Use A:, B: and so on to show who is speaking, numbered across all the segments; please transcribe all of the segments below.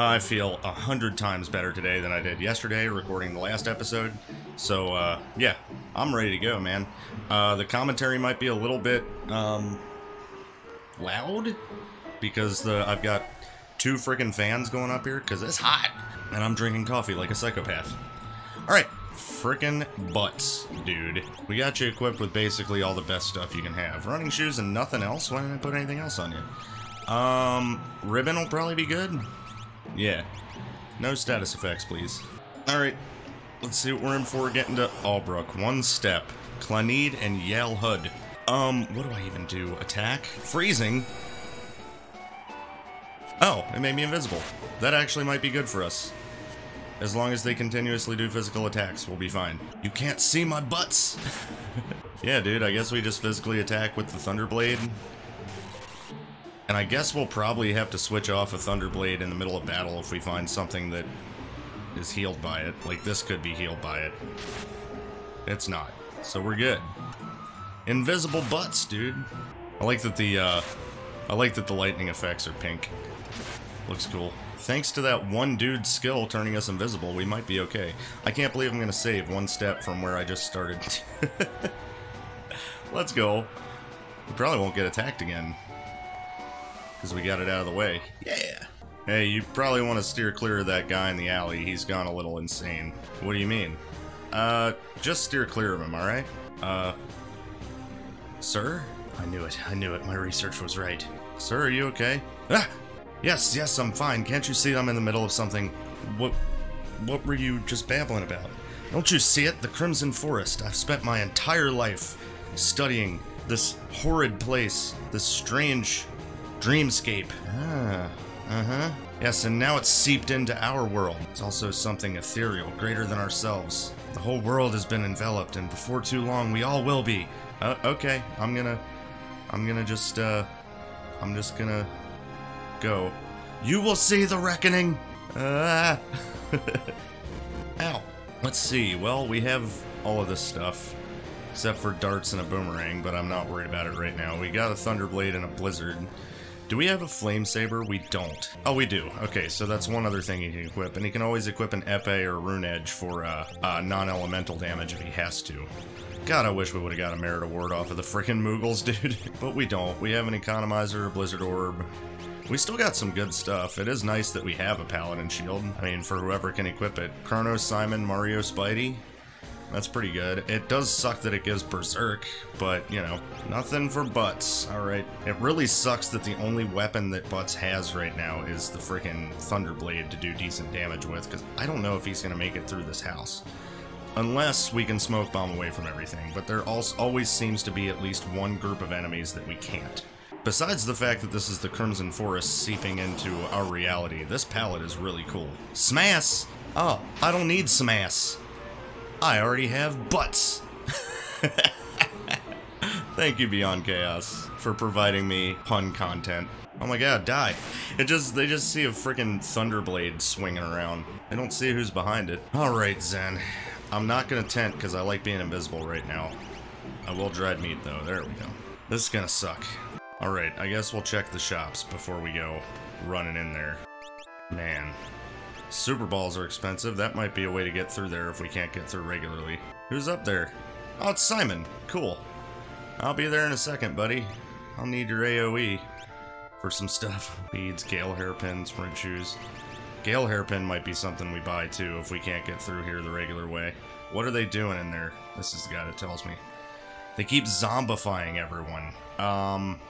A: I feel a hundred times better today than I did yesterday recording the last episode. So, uh, yeah, I'm ready to go, man. Uh, the commentary might be a little bit, um, loud because the I've got two freaking fans going up here because it's hot and I'm drinking coffee like a psychopath. Alright, freaking butts, dude. We got you equipped with basically all the best stuff you can have. Running shoes and nothing else? Why didn't I put anything else on you? Um, ribbon will probably be good. Yeah. No status effects, please. Alright, let's see what we're in for. Getting to Albrook. One step. Clanid and Yale Hood. Um, what do I even do? Attack? Freezing? Oh, it made me invisible. That actually might be good for us. As long as they continuously do physical attacks, we'll be fine. You can't see my butts! yeah, dude, I guess we just physically attack with the Thunderblade. And I guess we'll probably have to switch off a Thunderblade in the middle of battle if we find something that is healed by it. Like, this could be healed by it. It's not. So we're good. Invisible butts, dude. I like that the, uh... I like that the lightning effects are pink. Looks cool. Thanks to that one dude's skill turning us invisible, we might be okay. I can't believe I'm gonna save one step from where I just started. Let's go. We probably won't get attacked again. Because we got it out of the way. Yeah! Hey, you probably want to steer clear of that guy in the alley. He's gone a little insane. What do you mean? Uh, just steer clear of him, alright? Uh, sir? I knew it. I knew it. My research was right. Sir, are you okay? Ah! Yes, yes, I'm fine. Can't you see I'm in the middle of something? What what were you just babbling about? Don't you see it? The Crimson Forest. I've spent my entire life studying this horrid place, this strange dreamscape. Ah, uh-huh. Yes, and now it's seeped into our world. It's also something ethereal, greater than ourselves. The whole world has been enveloped, and before too long, we all will be. Uh, okay, I'm gonna... I'm gonna just, uh... I'm just gonna go. You will see the reckoning! Ah! Ow. Let's see. Well, we have all of this stuff. Except for darts and a boomerang, but I'm not worried about it right now. We got a Thunderblade and a Blizzard. Do we have a Flame Saber? We don't. Oh, we do. Okay, so that's one other thing he can equip. And he can always equip an Epee or Rune Edge for uh, uh, non-elemental damage if he has to. God, I wish we would have got a Merit Award off of the freaking Moogles, dude. but we don't. We have an Economizer, a Blizzard Orb, we still got some good stuff. It is nice that we have a Paladin Shield. I mean, for whoever can equip it. Chronos, Simon, Mario, Spidey. That's pretty good. It does suck that it gives Berserk, but, you know, nothing for Butts. Alright. It really sucks that the only weapon that Butts has right now is the freaking Thunderblade to do decent damage with, because I don't know if he's going to make it through this house. Unless we can smoke bomb away from everything, but there always seems to be at least one group of enemies that we can't. Besides the fact that this is the Crimson Forest seeping into our reality, this palette is really cool. Smash! Oh, I don't need smash. I already have butts. Thank you, Beyond Chaos, for providing me pun content. Oh my god, die. It just, they just see a freaking Thunderblade swinging around. They don't see who's behind it. Alright, Zen. I'm not gonna tent because I like being invisible right now. I will dried meat though, there we go. This is gonna suck. Alright, I guess we'll check the shops before we go running in there. Man. Super balls are expensive. That might be a way to get through there if we can't get through regularly. Who's up there? Oh, it's Simon. Cool. I'll be there in a second, buddy. I'll need your AoE for some stuff. Beads, gale hairpins, sprint shoes. Gale hairpin might be something we buy too if we can't get through here the regular way. What are they doing in there? This is the guy that tells me. They keep zombifying everyone. Um,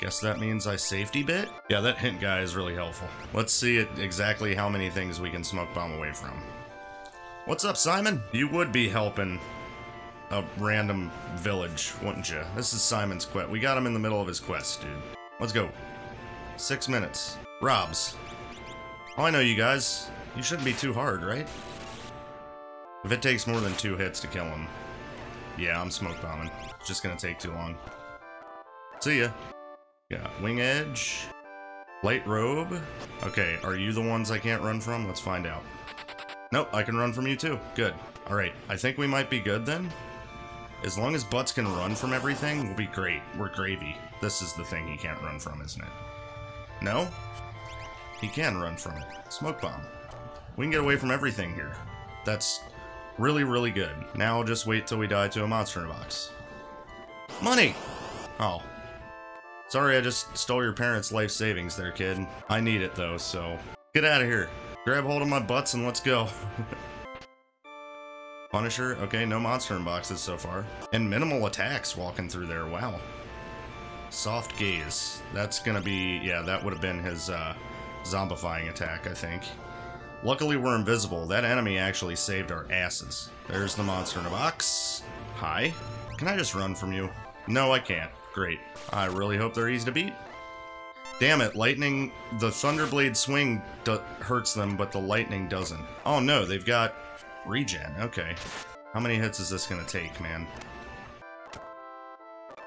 A: Guess that means I safety bit? Yeah, that hint guy is really helpful. Let's see exactly how many things we can smoke bomb away from. What's up, Simon? You would be helping a random village, wouldn't you? This is Simon's quest. We got him in the middle of his quest, dude. Let's go. Six minutes. Robs. Oh, I know you guys. You shouldn't be too hard, right? If it takes more than two hits to kill him, yeah, I'm smoke bombing. It's just gonna take too long. See ya. Yeah, wing edge, light robe. Okay, are you the ones I can't run from? Let's find out. Nope, I can run from you too. Good. Alright, I think we might be good then. As long as Butts can run from everything, we'll be great. We're gravy. This is the thing he can't run from, isn't it? No? He can run from it. Smoke bomb. We can get away from everything here. That's really, really good. Now I'll just wait till we die to a monster in a box. Money! Oh. Sorry I just stole your parents' life savings there, kid. I need it though, so... Get out of here. Grab hold of my butts and let's go. Punisher, okay, no monster in boxes so far. And minimal attacks walking through there, wow. Soft gaze. That's gonna be, yeah, that would have been his uh, zombifying attack, I think. Luckily we're invisible. That enemy actually saved our asses. There's the monster in a box. Hi. Can I just run from you? No, I can't. Great. I really hope they're easy to beat. Damn it, lightning... The Thunderblade swing hurts them, but the lightning doesn't. Oh no, they've got regen. Okay. How many hits is this gonna take, man?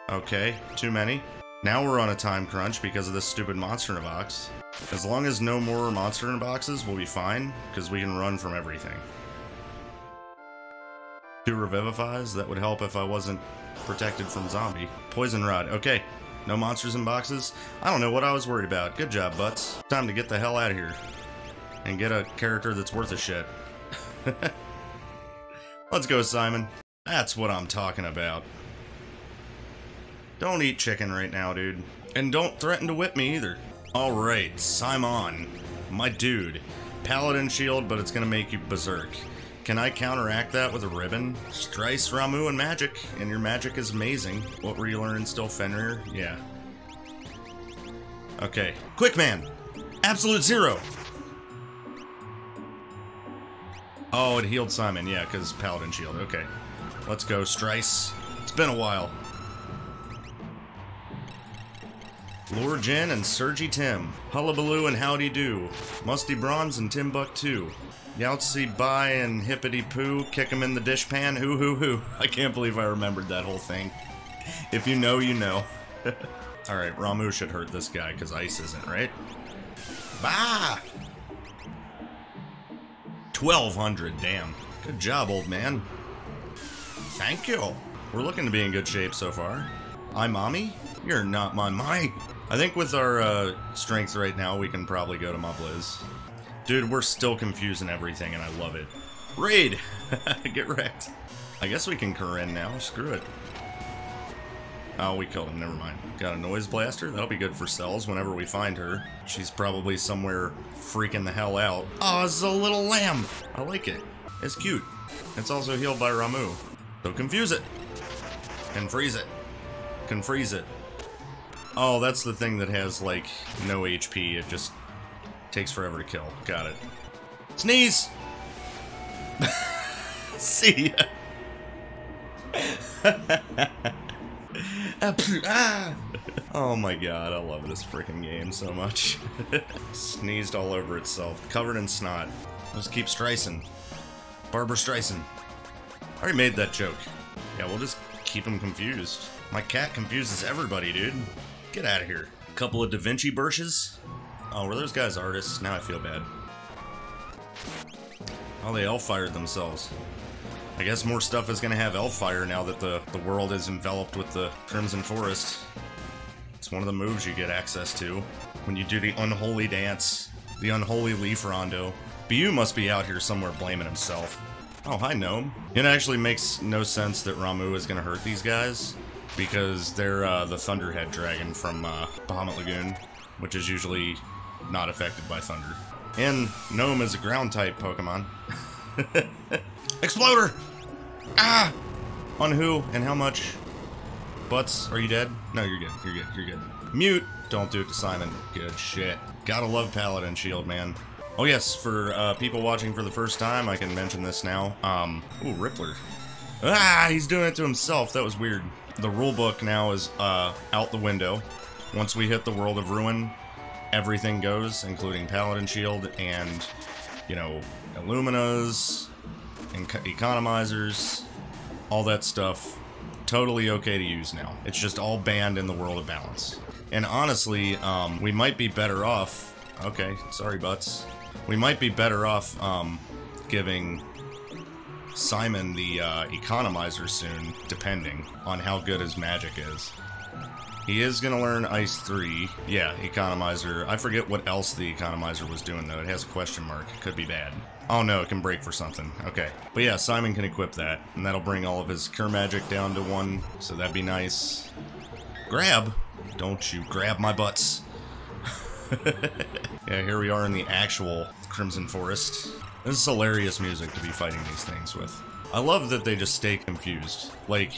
A: Okay, too many. Now we're on a time crunch because of this stupid monster in a box. As long as no more monster in boxes, we'll be fine, because we can run from everything. Two revivifies? That would help if I wasn't protected from zombie. Poison rod. Okay, no monsters in boxes? I don't know what I was worried about. Good job, Butts. Time to get the hell out of here. And get a character that's worth a shit. Let's go, Simon. That's what I'm talking about. Don't eat chicken right now, dude. And don't threaten to whip me either. Alright, Simon. My dude. Paladin shield, but it's gonna make you berserk. Can I counteract that with a ribbon? Strice, Ramuh, and magic. And your magic is amazing. What were you learning still, Fenrir? Yeah. Okay. Quick man! Absolute zero! Oh, it healed Simon. Yeah, because Paladin shield. Okay. Let's go, Strice. It's been a while. Lord Jen and Sergi Tim. Hullabaloo and Howdy Do. Musty Bronze and Timbuktu. Yahtzee Bye and Hippity Poo. Kick him in the dishpan. Hoo hoo hoo. I can't believe I remembered that whole thing. If you know, you know. Alright, Ramuh should hurt this guy because ice isn't, right? Bah! 1200, damn. Good job, old man. Thank you. We're looking to be in good shape so far. I mommy? You're not my mommy. I think with our uh, strength right now, we can probably go to Mobliz. Dude, we're still confusing everything, and I love it. Raid! Get wrecked. I guess we can Corinne now. Screw it. Oh, we killed him. Never mind. Got a noise blaster? That'll be good for cells whenever we find her. She's probably somewhere freaking the hell out. Oh, it's a little lamb! I like it. It's cute. It's also healed by Ramuh. So confuse it. And freeze it. Can freeze it. Oh, that's the thing that has, like, no HP. It just takes forever to kill. Got it. Sneeze! See ya! ah! Oh my god, I love this freaking game so much. Sneezed all over itself, covered in snot. Just keep Streisand. Barbara Streisand. I already made that joke. Yeah, we'll just keep him confused. My cat confuses everybody, dude. Get out of here. A couple of Da Vinci brushes. Oh, were those guys artists? Now I feel bad. Oh, they elf fired themselves. I guess more stuff is gonna have elf fire now that the, the world is enveloped with the Crimson Forest. It's one of the moves you get access to when you do the unholy dance, the unholy leaf rondo. Bu must be out here somewhere blaming himself. Oh, hi, Gnome. It actually makes no sense that Ramuh is gonna hurt these guys because they're uh, the Thunderhead Dragon from uh, Bahamut Lagoon, which is usually not affected by thunder. And Gnome is a ground type Pokemon. Exploder! Ah! On who and how much? Butts, are you dead? No, you're good. You're good. You're good. Mute! Don't do it to Simon. Good shit. Gotta love Paladin Shield, man. Oh yes, for uh, people watching for the first time, I can mention this now. Um, ooh, Rippler. Ah, he's doing it to himself. That was weird. The rulebook now is uh, out the window. Once we hit the World of Ruin, everything goes, including Paladin Shield and, you know, Illuminas, and economizers, all that stuff. Totally okay to use now. It's just all banned in the world of balance. And honestly, um, we might be better off. Okay, sorry, butts. We might be better off um, giving Simon the uh, economizer soon, depending on how good his magic is. He is going to learn Ice 3. Yeah, Economizer. I forget what else the Economizer was doing, though. It has a question mark. It could be bad. Oh, no, it can break for something. Okay. But yeah, Simon can equip that, and that'll bring all of his Cure Magic down to one, so that'd be nice. Grab? Don't you grab my butts. yeah, here we are in the actual Crimson Forest. This is hilarious music to be fighting these things with. I love that they just stay confused. Like,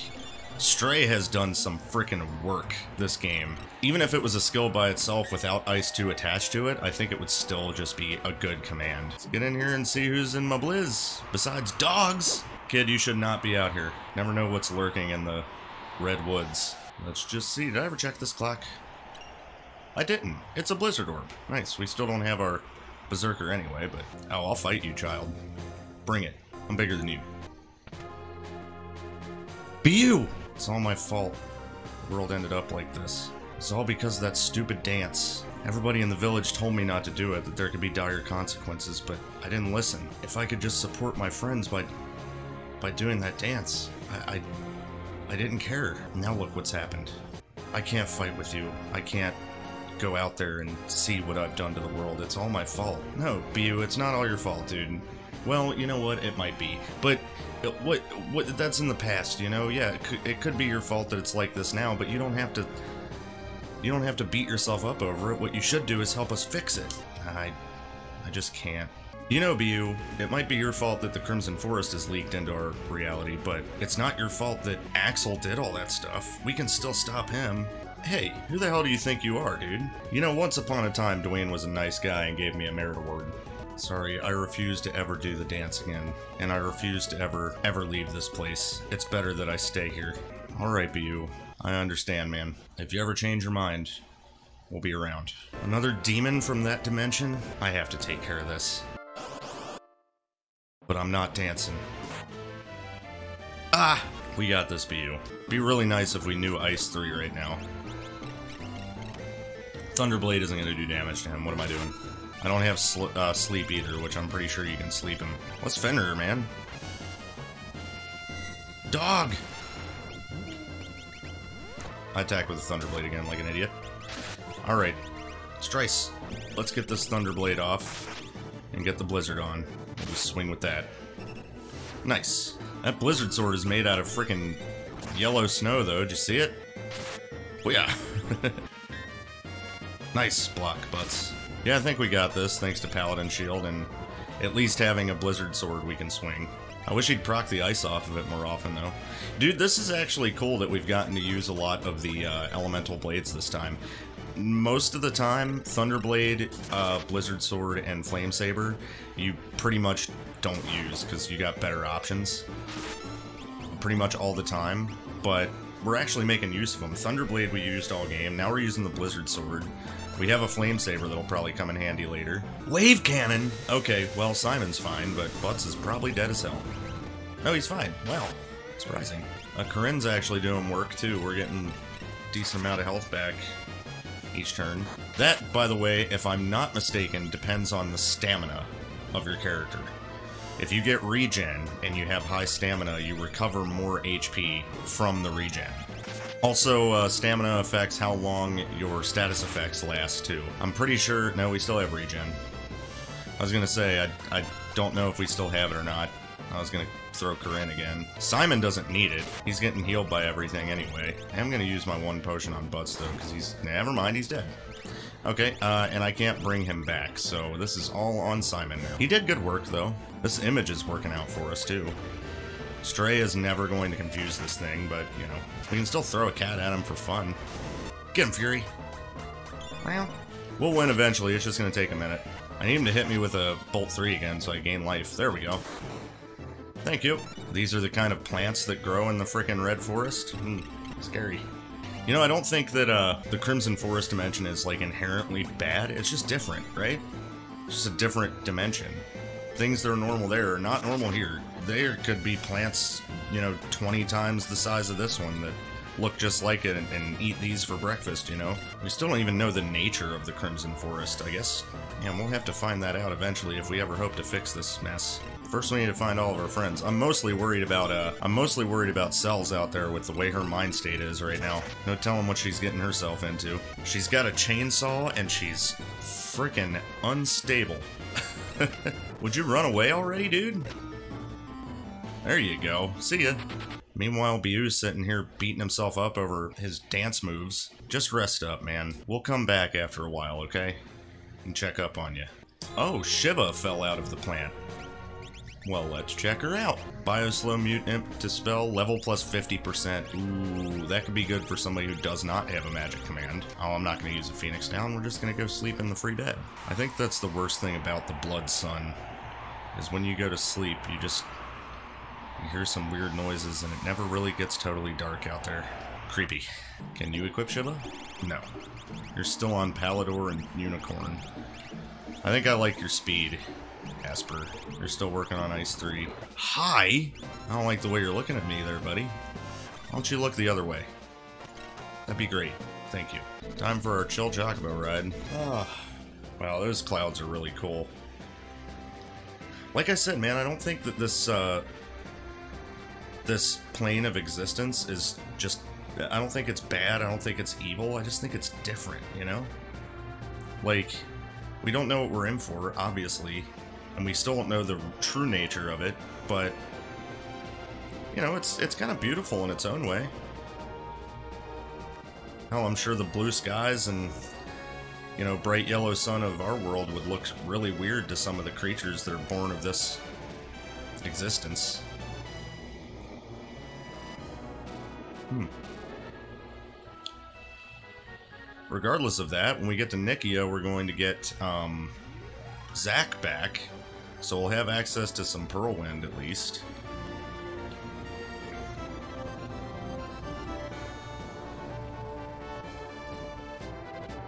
A: Stray has done some freaking work this game. Even if it was a skill by itself without Ice 2 attached to it, I think it would still just be a good command. Let's get in here and see who's in Mobliz. Besides dogs! Kid, you should not be out here. Never know what's lurking in the red woods. Let's just see. Did I ever check this clock? I didn't. It's a blizzard orb. Nice. We still don't have our berserker anyway, but... Oh, I'll fight you, child. Bring it. I'm bigger than you. Be you! It's all my fault. The world ended up like this. It's all because of that stupid dance. Everybody in the village told me not to do it, that there could be dire consequences, but I didn't listen. If I could just support my friends by by doing that dance, I, I, I didn't care. Now look what's happened. I can't fight with you. I can't go out there and see what I've done to the world. It's all my fault. No, Bu, it's not all your fault, dude. Well, you know what? It might be, but uh, what? What? That's in the past, you know. Yeah, it could, it could be your fault that it's like this now, but you don't have to. You don't have to beat yourself up over it. What you should do is help us fix it. I, I just can't. You know, Bu, it might be your fault that the Crimson Forest is leaked into our reality, but it's not your fault that Axel did all that stuff. We can still stop him. Hey, who the hell do you think you are, dude? You know, once upon a time, Dwayne was a nice guy and gave me a merit award. Sorry, I refuse to ever do the dance again, and I refuse to ever, ever leave this place. It's better that I stay here. Alright, Bu. I understand, man. If you ever change your mind, we'll be around. Another demon from that dimension? I have to take care of this. But I'm not dancing. Ah! We got this, Bu. Be really nice if we knew Ice 3 right now. Thunderblade isn't going to do damage to him. What am I doing? I don't have sl uh, sleep either, which I'm pretty sure you can sleep in. What's Fenrir, man? Dog! I attack with a Thunderblade again like an idiot. Alright. Strice. Let's get this Thunderblade off and get the Blizzard on. We'll just swing with that. Nice. That Blizzard Sword is made out of freaking yellow snow, though. Did you see it? Oh, yeah. nice block, butts. Yeah, I think we got this, thanks to Paladin Shield, and at least having a Blizzard Sword we can swing. I wish he'd proc the ice off of it more often, though. Dude, this is actually cool that we've gotten to use a lot of the uh, Elemental Blades this time. Most of the time, Thunderblade, uh, Blizzard Sword, and Flame Saber, you pretty much don't use, because you got better options. Pretty much all the time, but we're actually making use of them. Thunderblade we used all game, now we're using the Blizzard Sword. We have a flame saber that'll probably come in handy later. Wave cannon! Okay, well, Simon's fine, but Butts is probably dead as hell. No, he's fine. Wow. Surprising. Uh, Corinne's actually doing work, too. We're getting decent amount of health back each turn. That, by the way, if I'm not mistaken, depends on the stamina of your character. If you get regen and you have high stamina, you recover more HP from the regen. Also, uh, stamina affects how long your status effects last, too. I'm pretty sure... No, we still have regen. I was gonna say, I, I don't know if we still have it or not. I was gonna throw Corinne again. Simon doesn't need it. He's getting healed by everything anyway. I am gonna use my one potion on Butts, though, because he's... Never mind, he's dead. Okay, uh, and I can't bring him back, so this is all on Simon now. He did good work, though. This image is working out for us, too. Stray is never going to confuse this thing, but, you know, we can still throw a cat at him for fun. Get him, Fury! Well, we'll win eventually, it's just gonna take a minute. I need him to hit me with a Bolt 3 again so I gain life. There we go. Thank you. These are the kind of plants that grow in the frickin' Red Forest? Mm, scary. You know, I don't think that uh, the Crimson Forest dimension is, like, inherently bad. It's just different, right? It's just a different dimension. Things that are normal there are not normal here there could be plants, you know, 20 times the size of this one that look just like it and, and, eat these for breakfast, you know? We still don't even know the nature of the Crimson Forest. I guess And we'll have to find that out eventually if we ever hope to fix this mess. First, we need to find all of our friends. I'm mostly worried about, uh, I'm mostly worried about Cells out there with the way her mind state is right now. No telling what she's getting herself into. She's got a chainsaw and she's freaking unstable. Would you run away already, dude? There you go. See ya. Meanwhile, Bu's sitting here beating himself up over his dance moves. Just rest up, man. We'll come back after a while, okay? And check up on you. Oh, Shiva fell out of the plant. Well, let's check her out. Bioslow Mute Imp Dispel, level plus 50%. Ooh, that could be good for somebody who does not have a magic command. Oh, I'm not going to use a Phoenix down. We're just going to go sleep in the free bed. I think that's the worst thing about the Blood Sun, is when you go to sleep, you just you hear some weird noises and it never really gets totally dark out there. Creepy. Can you equip Shiva? No. You're still on Palidor and Unicorn. I think I like your speed. Asper. You're still working on Ice 3. Hi! I don't like the way you're looking at me there, buddy. Why don't you look the other way? That'd be great. Thank you. Time for our chill Chocobo ride. Oh, wow, those clouds are really cool. Like I said, man, I don't think that this, uh, this plane of existence is just... I don't think it's bad, I don't think it's evil, I just think it's different, you know? Like, we don't know what we're in for, obviously, and we still don't know the true nature of it, but you know, it's it's kind of beautiful in its own way. Hell, I'm sure the blue skies and you know, bright yellow sun of our world would look really weird to some of the creatures that are born of this existence. Hmm. Regardless of that, when we get to Nikeah, we're going to get um, Zack back, so we'll have access to some Whirlwind at least.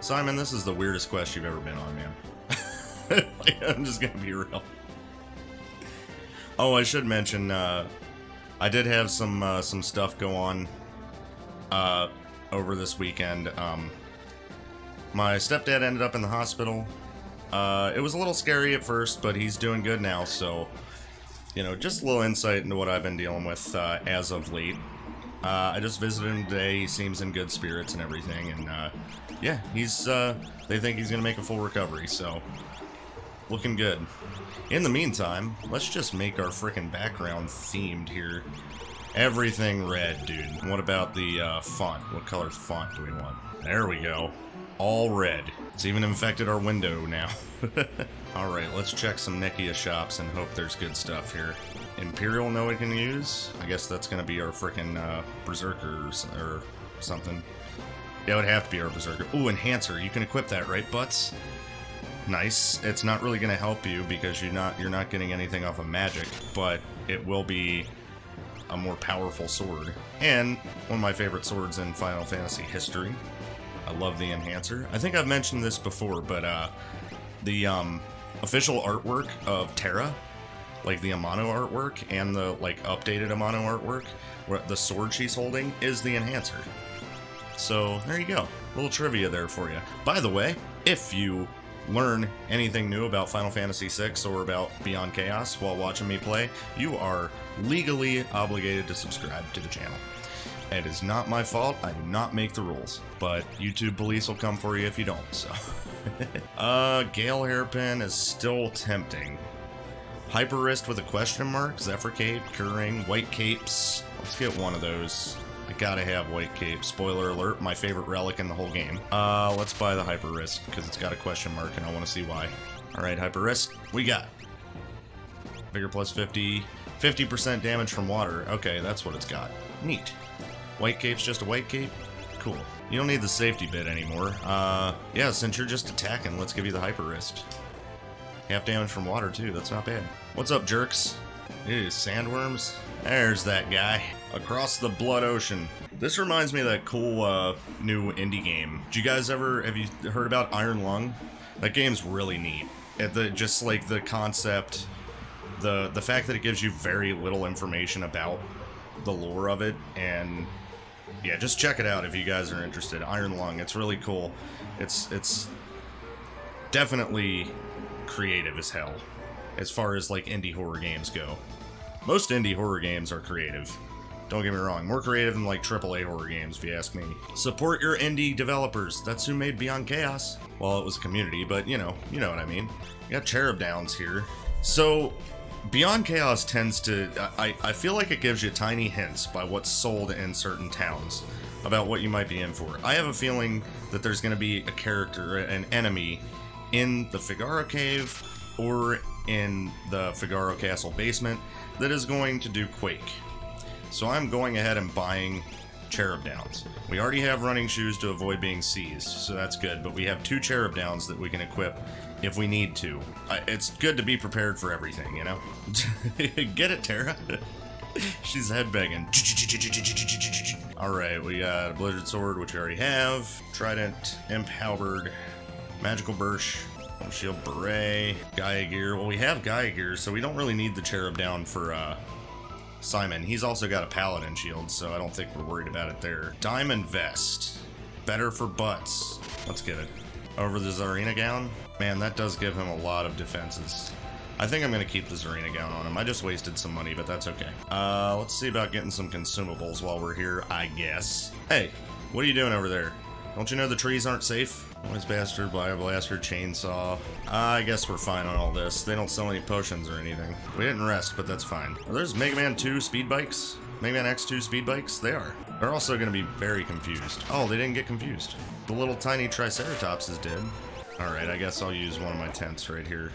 A: Simon, this is the weirdest quest you've ever been on, man. I'm just gonna be real. Oh, I should mention, uh, I did have some uh, some stuff go on uh, over this weekend. Um, my stepdad ended up in the hospital. Uh, it was a little scary at first, but he's doing good now, so, you know, just a little insight into what I've been dealing with uh, as of late. Uh, I just visited him today. He seems in good spirits and everything, and uh, yeah, he's. Uh, they think he's gonna make a full recovery, so looking good. In the meantime, let's just make our freaking background themed here. Everything red, dude. What about the uh, font? What color font do we want? There we go. All red. It's even infected our window now. Alright, let's check some Nikeah shops and hope there's good stuff here. Imperial know we can use? I guess that's gonna be our freaking uh, Berserkers or something. Yeah, it would have to be our Berserker. Ooh, Enhancer. You can equip that, right, Butts? Nice. It's not really going to help you because you're not you're not getting anything off of magic, but it will be a more powerful sword. And one of my favorite swords in Final Fantasy history. I love the Enhancer. I think I've mentioned this before, but uh, the um, official artwork of Terra, like the Amano artwork and the like updated Amano artwork, where the sword she's holding is the Enhancer. So there you go. A little trivia there for you. By the way, if you learn anything new about Final Fantasy VI or about Beyond Chaos while watching me play, you are legally obligated to subscribe to the channel. It is not my fault. I do not make the rules, but YouTube police will come for you if you don't. So, uh, Gale Hairpin is still tempting. Hyper Wrist with a question mark, Zephyr Cape, Curing, White Capes. Let's get one of those. I gotta have White Cape. Spoiler alert, my favorite relic in the whole game. Uh, let's buy the Hyper Wrist, because it's got a question mark and I want to see why. Alright, Hyper Wrist, we got. Vigor plus 50. 50% damage from water. Okay, that's what it's got. Neat. White Cape's just a White Cape? Cool. You don't need the safety bit anymore. Uh, yeah, since you're just attacking, let's give you the Hyper Wrist. Half damage from water, too. That's not bad. What's up, jerks? Ew, sandworms? There's that guy. Across the Blood Ocean. This reminds me of that cool uh, new indie game. Did you guys ever, have you heard about Iron Lung? That game's really neat. It, the, just like the concept, the, the fact that it gives you very little information about the lore of it, and yeah, just check it out if you guys are interested. Iron Lung, it's really cool. It's, it's definitely creative as hell, as far as like indie horror games go. Most indie horror games are creative. Don't get me wrong, more creative than like AAA horror games, if you ask me. Support your indie developers. That's who made Beyond Chaos. Well, it was a community, but you know, you know what I mean. You got Cherub Downs here. So, Beyond Chaos tends to. I, I feel like it gives you tiny hints by what's sold in certain towns about what you might be in for. I have a feeling that there's going to be a character, an enemy, in the Figaro Cave or in the Figaro Castle basement that is going to do Quake. So I'm going ahead and buying Cherub Downs. We already have running shoes to avoid being seized, so that's good, but we have two Cherub Downs that we can equip if we need to. It's good to be prepared for everything, you know? Get it, Tara? She's headbanging. Alright, we got a Blizzard Sword, which we already have. Trident, Imp Halberd, Magical Burst, Shield Beret, Gaia Gear. Well, we have Gaia Gear, so we don't really need the Cherub down for, uh, Simon. He's also got a Paladin shield, so I don't think we're worried about it there. Diamond Vest. Better for butts. Let's get it. Over the Tsarina Gown. Man, that does give him a lot of defenses. I think I'm going to keep the Tsarina Gown on him. I just wasted some money, but that's okay. Uh, let's see about getting some consumables while we're here, I guess. Hey, what are you doing over there? Don't you know the trees aren't safe? Noise Bastard, Bio Blaster, Chainsaw. I guess we're fine on all this. They don't sell any potions or anything. We didn't rest, but that's fine. Are there's Mega Man 2 speed bikes? Mega Man X2 speed bikes? They are. They're also going to be very confused. Oh, they didn't get confused. The little tiny Triceratops is dead. Alright, I guess I'll use one of my tents right here.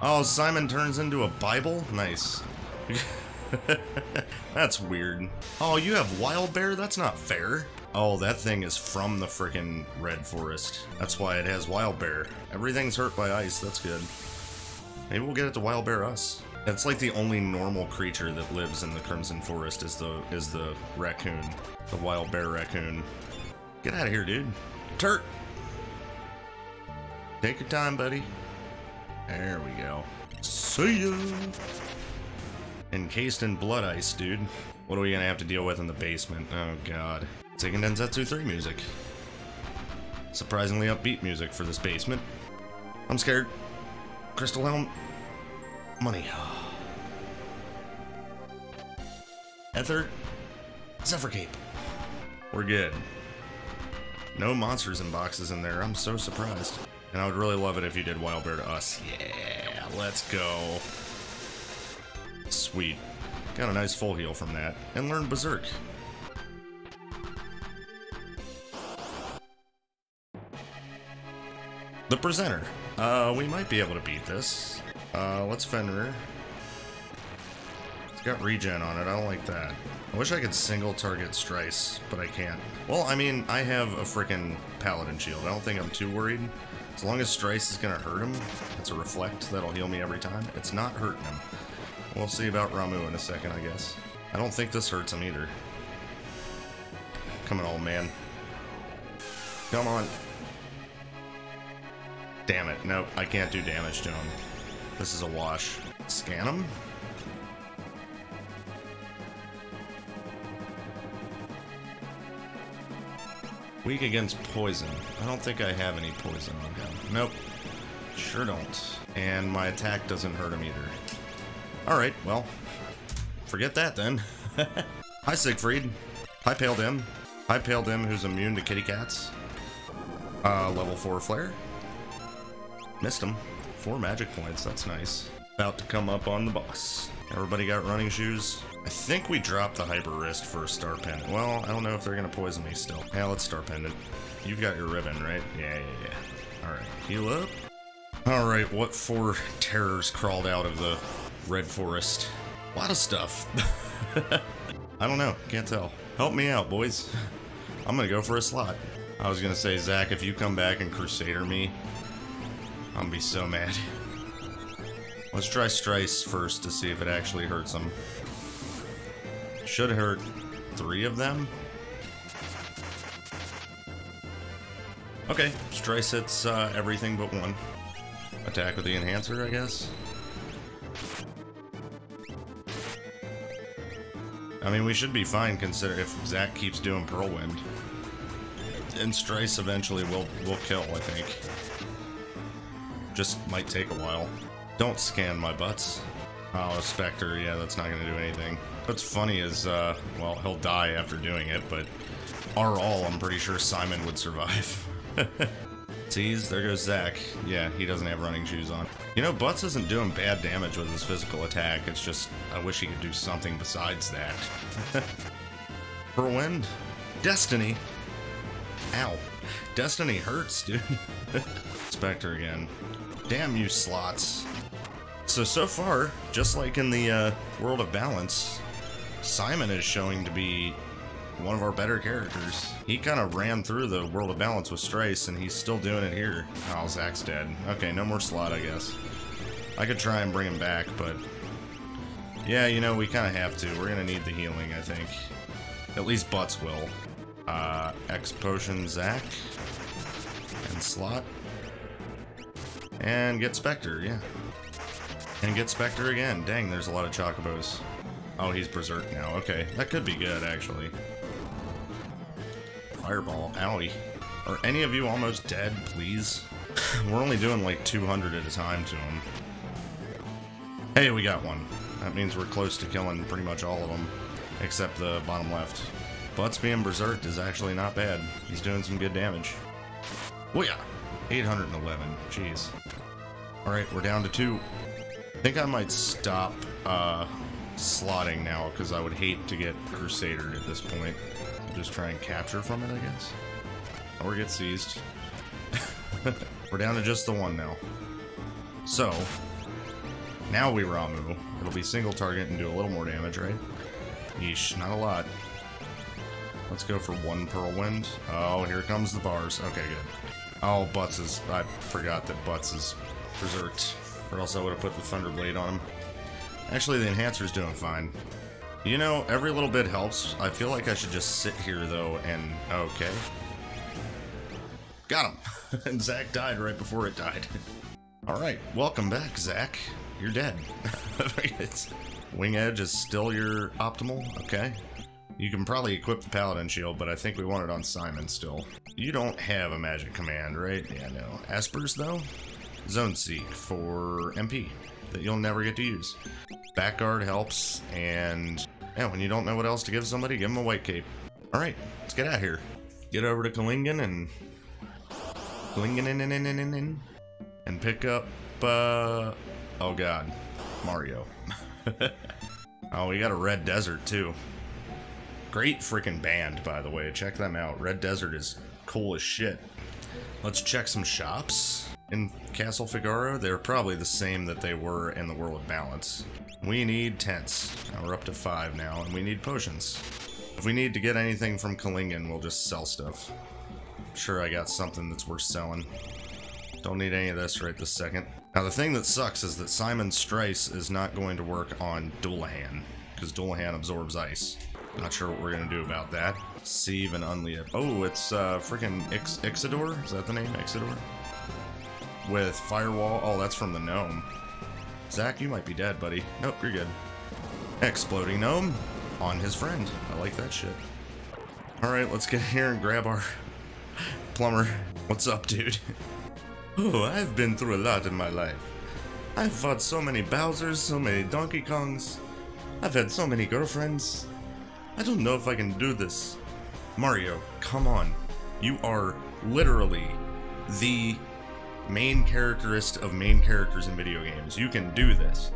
A: Oh, Simon turns into a Bible? Nice. That's weird. Oh, you have Wild Bear? That's not fair. Oh, that thing is from the freaking Red Forest. That's why it has Wild Bear. Everything's hurt by ice, that's good. Maybe we'll get it to Wild Bear us. It's like the only normal creature that lives in the Crimson Forest is the is the raccoon. The wild bear raccoon. Get out of here, dude. Turt! Take your time, buddy. There we go. See ya! Encased in blood ice, dude. What are we gonna have to deal with in the basement? Oh god. Taking Densetsu 3 music. Surprisingly upbeat music for this basement. I'm scared. Crystal Helm. Money. Ether. Zephyr Cape. We're good. No monsters in boxes in there. I'm so surprised. And I would really love it if you did Wild Bear to us. Yeah, let's go. Sweet. Got a nice full heal from that. And learned Berserk. The presenter. Uh, we might be able to beat this. Uh, let's Fenrir. Got regen on it. I don't like that. I wish I could single target Strice, but I can't. Well, I mean, I have a freaking Paladin shield. I don't think I'm too worried. As long as Strice is gonna hurt him, it's a reflect that'll heal me every time. It's not hurting him. We'll see about Ramuh in a second, I guess. I don't think this hurts him either. Come on, old man. Come on. Damn it. Nope, I can't do damage to him. This is a wash. Scan him? Weak against poison. I don't think I have any poison on him. Nope. Sure don't. And my attack doesn't hurt him either. Alright, well. Forget that then. Hi Siegfried. Hi Pale Dim. Hi Pale Dim who's immune to kitty cats. Uh, level 4 flare. Missed him. Four magic points, that's nice. About to come up on the boss. Everybody got running shoes? I think we dropped the Hyper Wrist for a Star Pendant. Well, I don't know if they're gonna poison me still. Yeah, let's Star Pendant. You've got your ribbon, right? Yeah, yeah, yeah. Alright, heal up. Alright, what four terrors crawled out of the Red Forest? A lot of stuff. I don't know, can't tell. Help me out, boys. I'm gonna go for a slot. I was gonna say, Zach, if you come back and Crusader me, I'm gonna be so mad. Let's try Strice first to see if it actually hurts them. Should hurt three of them. Okay, Strice hits uh, everything but one. Attack with the enhancer, I guess. I mean, we should be fine consider if Zach keeps doing Whirlwind. And Strice eventually will will kill, I think. just might take a while. Don't scan my butts. Oh, a Spectre, yeah, that's not gonna do anything. What's funny is, uh, well, he'll die after doing it, but are all, I'm pretty sure Simon would survive. Tease, there goes Zack. Yeah, he doesn't have running shoes on. You know, Butts isn't doing bad damage with his physical attack. It's just, I wish he could do something besides that. Whirlwind? Destiny? Ow. Destiny hurts, dude. Spectre again. Damn you slots. So, so far, just like in the uh, World of Balance, Simon is showing to be one of our better characters. He kind of ran through the World of Balance with Strace, and he's still doing it here. Oh, Zack's dead. Okay, no more slot, I guess. I could try and bring him back, but... Yeah, you know, we kind of have to. We're going to need the healing, I think. At least Butts will. Uh, X Potion Zack. And Slot. And get Spectre, yeah. And get Spectre again. Dang, there's a lot of Chocobos. Oh, he's Berserk now. Okay, that could be good, actually. Fireball. Owie. Are any of you almost dead, please? We're only doing like 200 at a time to him. Hey, we got one. That means we're close to killing pretty much all of them, except the bottom left. Butts being berserked is actually not bad. He's doing some good damage. Oh yeah, 811. Jeez. All right, we're down to two. I think I might stop uh, slotting now because I would hate to get Crusader at this point. Just try and capture from it, I guess. Or get seized. we're down to just the one now. So, now we Ramuh. It'll be single target and do a little more damage, right? Yeesh, not a lot. Let's go for one Pearl Wind. Oh, here comes the bars. Okay, good. Oh, Butts is... I forgot that Butts is berserked. Or else I would have put the Thunderblade on him. Actually, the Enhancer's doing fine. You know, every little bit helps. I feel like I should just sit here, though, and... Okay. Got him! and Zack died right before it died. Alright, welcome back, Zack. You're dead. Wing Edge is still your optimal? Okay. You can probably equip the Paladin Shield, but I think we want it on Simon still. You don't have a magic command, right? Yeah, no. Aspers, though? Zone Seek for MP that you'll never get to use. Back guard helps, and yeah, when you don't know what else to give somebody, give them a white cape. Alright, let's get out of here. Get over to Kohlingen and... Kohlingen and pick up, uh... Oh god, Mario. oh, we got a Red Desert, too. Great freaking band, by the way. Check them out. Red Desert is cool as shit. Let's check some shops in Castle Figaro. They're probably the same that they were in the World of Balance. We need tents. Now we're up to five now, and we need potions. If we need to get anything from Kohlingen, we'll just sell stuff. I'm sure I got something that's worth selling. Don't need any of this right this second. Now the thing that sucks is that Simon Strace is not going to work on Dullahan, because Dullahan absorbs ice. Not sure what we're gonna do about that. Sieve and Unlead. Oh, it's uh, freaking Ix Ixidor? Is that the name? Ixidor? With Firewall. Oh, that's from the gnome. Zach, you might be dead, buddy. Nope, you're good. Exploding gnome on his friend. I like that shit. Alright, let's get here and grab our plumber. What's up, dude? Oh, I've been through a lot in my life. I've fought so many Bowsers, so many Donkey Kongs. I've had so many girlfriends. I don't know if I can do this. Mario, come on. You are literally the main characterist of main characters in video games. You can do this.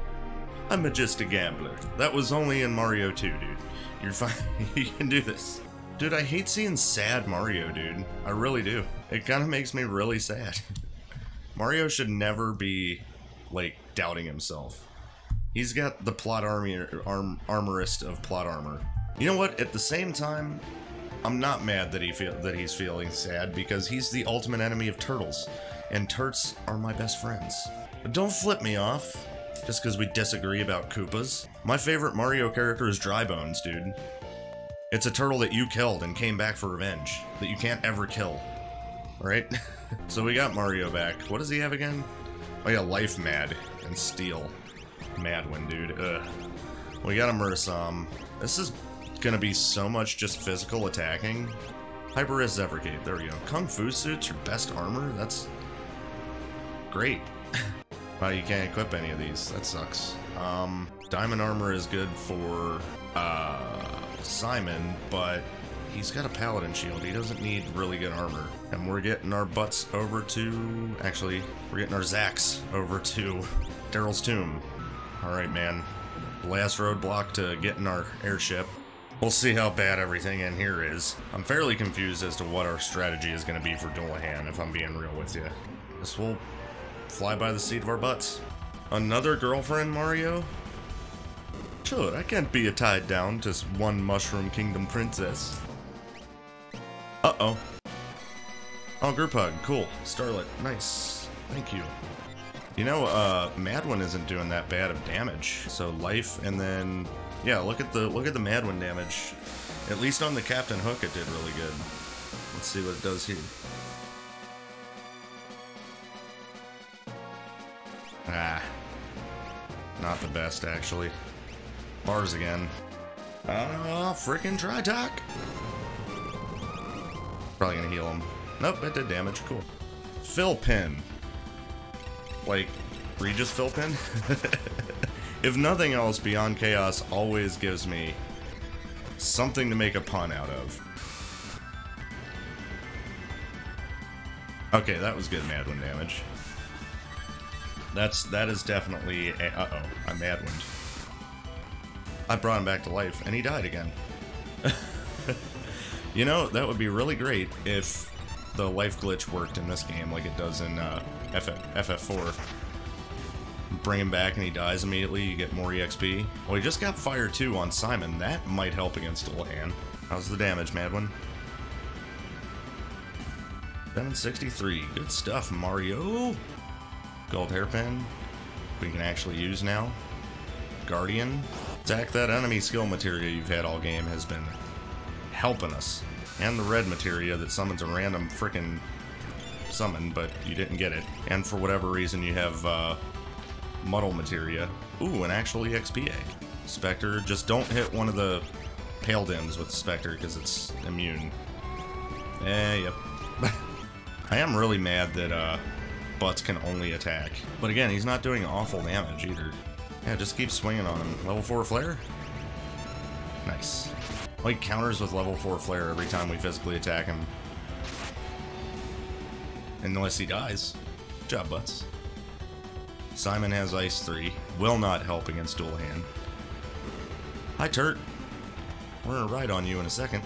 A: I'm a just a gambler. That was only in Mario 2, dude. You're fine. you can do this. Dude, I hate seeing sad Mario, dude. I really do. It kind of makes me really sad. Mario should never be, like, doubting himself. He's got the plot army, arm, armorist of plot armor. You know what? At the same time, I'm not mad that he feel that he's feeling sad because he's the ultimate enemy of turtles, and turts are my best friends. But don't flip me off just because we disagree about Koopas. My favorite Mario character is Dry Bones, dude. It's a turtle that you killed and came back for revenge that you can't ever kill. Right? so we got Mario back. What does he have again? Oh yeah, Life Mad and Steel. Madwin, dude. Ugh. We got a Mursam. This is gonna be so much just physical attacking. Hyper Zephyr Cape, there we go. Kung Fu suits, your best armor? That's great. Wow, you can't equip any of these. That sucks. Um, diamond armor is good for uh, Simon, but he's got a paladin shield. He doesn't need really good armor. And we're getting our butts over to... Actually, we're getting our Zacks over to Daryl's tomb. Alright, man. Last roadblock to getting our airship. We'll see how bad everything in here is. I'm fairly confused as to what our strategy is going to be for Dullahan, if I'm being real with you. This will fly by the seat of our butts. Another girlfriend, Mario? Sure, I can't be a tied down to one Mushroom Kingdom princess. Uh-oh. Oh, group hug. Cool. Starlet. Nice. Thank you. You know, uh, Madwin isn't doing that bad of damage. So life and then... Yeah, look at the look at the Madwin damage. At least on the Captain Hook it did really good. Let's see what it does here. Ah. Not the best, actually. Bars again. Ah, freaking Tritok. Probably gonna heal him. Nope, it did damage. Cool. Fill pin. Like, Regis fill pin? if nothing else, Beyond Chaos always gives me something to make a pun out of. Okay, that was good Madwin damage. That's that is definitely uh-oh, I'm Madwind. I brought him back to life, and he died again. you know, that would be really great if the life glitch worked in this game like it does in uh, FF, FF4. Bring him back and he dies immediately, you get more EXP. Well, he just got Fire 2 on Simon. That might help against Dullahan. How's the damage, Madwin? 763. Good stuff, Mario. Gold hairpin. We can actually use now. Guardian. Zach, that enemy skill materia you've had all game has been helping us. And the red materia that summons a random freaking summon, but you didn't get it. And for whatever reason you have uh, muddle materia. Ooh, an actual EXP egg. Spectre, just don't hit one of the pale dims with Spectre because it's immune. Eh, yep. I am really mad that uh, butts can only attack. But again, he's not doing awful damage either. Yeah, just keep swinging on him. Level 4 flare? Nice. Like counters with level 4 flare every time we physically attack him. Unless he dies. Good job, Butts. Simon has Ice 3. Will not help against Dullahan. Hi, Turt. We're gonna ride on you in a second.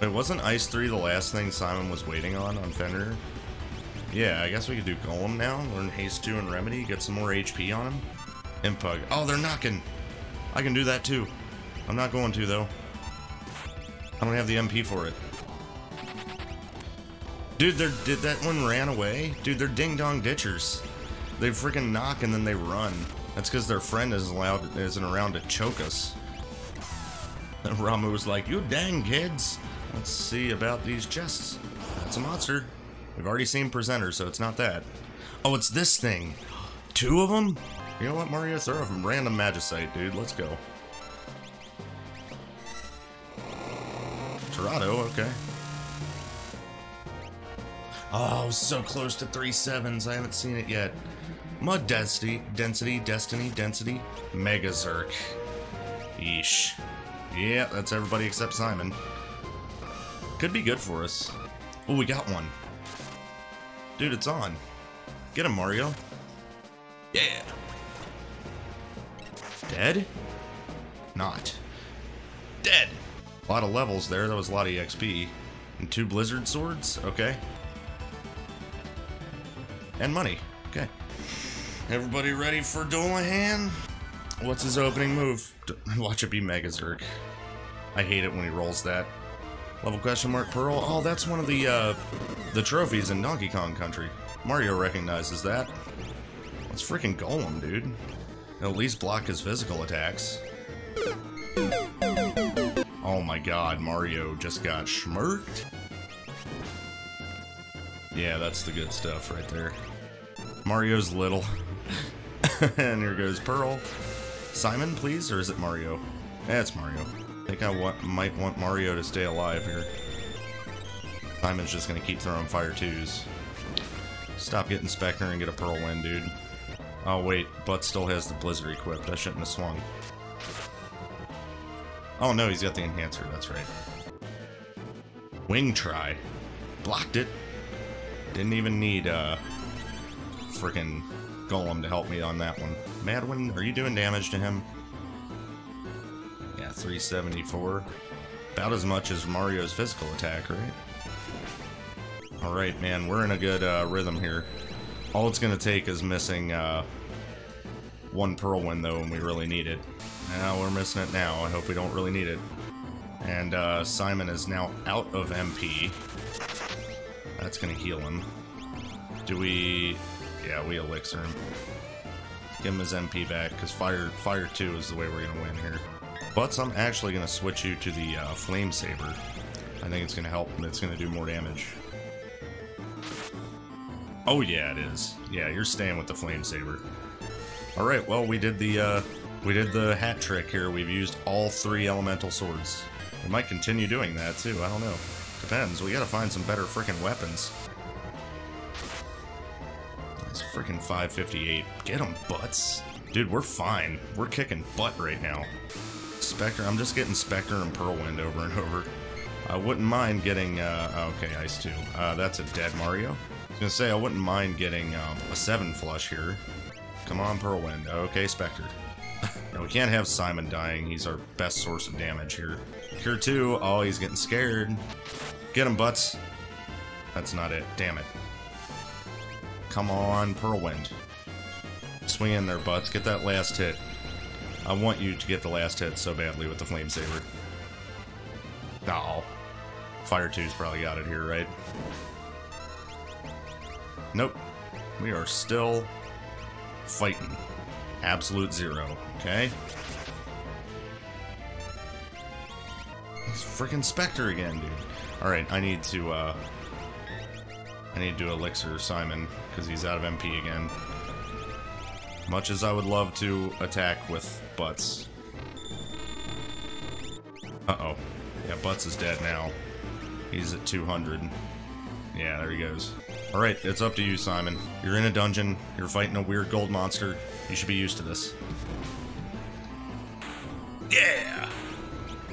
A: Wait, wasn't Ice 3 the last thing Simon was waiting on on Fenrir? Yeah, I guess we could do Golem now. Learn Haste 2 and Remedy, get some more HP on him. Impug. Oh, they're knocking! I can do that too. I'm not going to, though. I don't have the MP for it. Dude, did that one ran away? Dude, they're ding-dong ditchers. They freaking knock and then they run. That's because their friend is allowed, isn't around to choke us. And Ramuh was like, you dang kids. Let's see about these chests. That's a monster. We've already seen presenters, so it's not that. Oh, it's this thing. Two of them? You know what, Mario? Throw a random Magicite, dude. Let's go. Torado, okay. Oh, so close to three sevens. I haven't seen it yet. Mud density, density, destiny, density. Mega Zerk. Yeesh. Yeah, that's everybody except Simon. Could be good for us. Oh, we got one. Dude, it's on. Get him, Mario. Yeah. Dead? Not. Dead. A lot of levels there. That was a lot of EXP. And two Blizzard swords? Okay. And money. Everybody ready for Dullahan? What's his opening move? Watch it be Mega Zerk. I hate it when he rolls that. Level question mark Pearl. Oh, that's one of the uh, the trophies in Donkey Kong Country. Mario recognizes that. Let's freaking Golem, dude. At least block his physical attacks. Oh my god, Mario just got schmirked. Yeah, that's the good stuff right there. Mario's little. and here goes Pearl. Simon, please, or is it Mario? That's Mario. I think I might want Mario to stay alive here. Simon's just gonna keep throwing fire twos. Stop getting Spectre and get a Pearlwind, dude. Oh wait, Butt still has the Blizzard equipped. I shouldn't have swung. Oh no, he's got the enhancer, that's right. Wing try. Blocked it. Didn't even need uh freaking Golem to help me on that one. Madwin, are you doing damage to him? Yeah, 374. About as much as Mario's physical attack, right? Alright, man, we're in a good uh, rhythm here. All it's gonna take is missing uh, one Whirlwind, though, and we really need it. Now we're missing it now. I hope we don't really need it. And uh, Simon is now out of MP. That's gonna heal him. Do we... Yeah, we elixir him. Give him his MP back, because Fire Fire 2 is the way we're gonna win here. But I'm actually gonna switch you to the uh, Flame Saber. I think it's gonna help, and it's gonna do more damage. Oh yeah, it is. Yeah, you're staying with the Flame Saber. Alright, well, we did the, uh, we did the hat trick here. We've used all three elemental swords. We might continue doing that, too. I don't know. Depends. We gotta find some better freaking weapons. Freaking 558. Get them, butts. Dude, we're fine. We're kicking butt right now. Spectre, I'm just getting Spectre and Pearlwind over and over. I wouldn't mind getting, uh, okay, Ice 2. Uh, that's a dead Mario. I was gonna say, I wouldn't mind getting um, a 7 flush here. Come on, Pearlwind. Okay, Spectre. we can't have Simon dying. He's our best source of damage here. Cure 2. Oh, he's getting scared. Get him, butts. That's not it. Damn it. Come on, Pearlwind. Swing in there, butts. Get that last hit. I want you to get the last hit so badly with the Flame Saber. Oh. Fire 2's probably got it here, right? Nope. We are still fighting. Absolute zero, okay? It's freaking Spectre again, dude. Alright, I need to, uh... I need to do Elixir Simon, because he's out of MP again. Much as I would love to attack with Butts. Uh-oh. Yeah, Butts is dead now. He's at 200. Yeah, there he goes. Alright, it's up to you, Simon. You're in a dungeon, you're fighting a weird gold monster. You should be used to this. Yeah!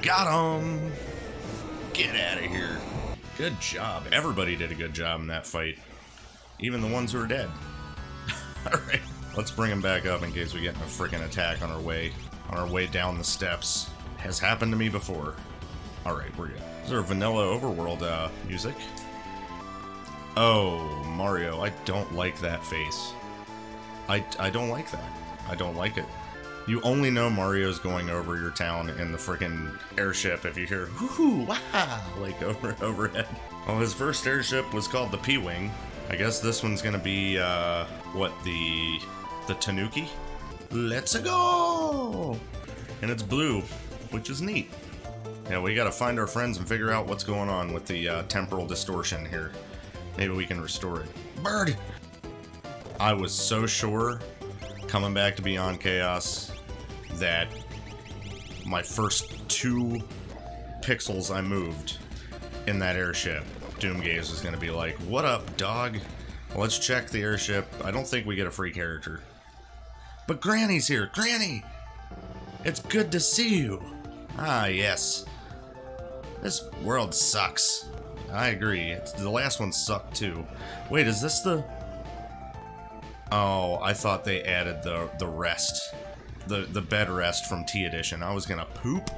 A: Got him! Get out of here. Good job. Everybody did a good job in that fight. Even the ones who are dead. Alright, let's bring him back up in case we get in a freaking attack on our way on our way down the steps. Has happened to me before. Alright, we're good. Is there vanilla overworld uh, music? Oh, Mario, I don't like that face. I, I don't like that. I don't like it. You only know Mario's going over your town in the freaking airship if you hear whoo wah like over overhead. Well, his first airship was called the P-Wing. I guess this one's gonna be uh what the the Tanuki? Let's go! And it's blue, which is neat. Yeah, we gotta find our friends and figure out what's going on with the uh, temporal distortion here. Maybe we can restore it. Bird! I was so sure coming back to Beyond Chaos that my first two pixels I moved in that airship, Doomgaze is going to be like, What up, dog? let's check the airship. I don't think we get a free character. But Granny's here! Granny! It's good to see you! Ah, yes. This world sucks. I agree. It's, the last one sucked too. Wait, is this the... Oh, I thought they added the the rest. The, the bed rest from T Edition. I was gonna poop.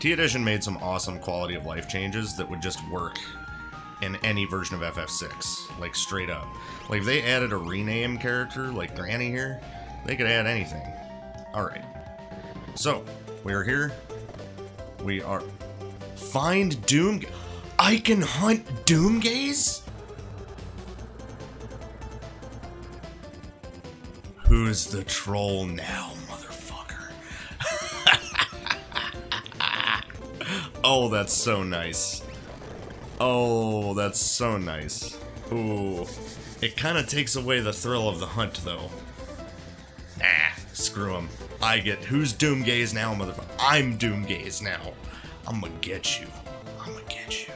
A: T Edition made some awesome quality of life changes that would just work in any version of FF6. Like, straight up. Like, if they added a rename character, like Granny here, they could add anything. Alright. So, we are here. We are... Find Doom... I can hunt Doomgaze? Who's the troll now, oh, that's so nice. Oh, that's so nice. Ooh. It kind of takes away the thrill of the hunt, though. Ah, screw him. I get who's Doomgaze now, motherfucker. I'm Doomgaze now. I'm gonna get you. I'm gonna get you.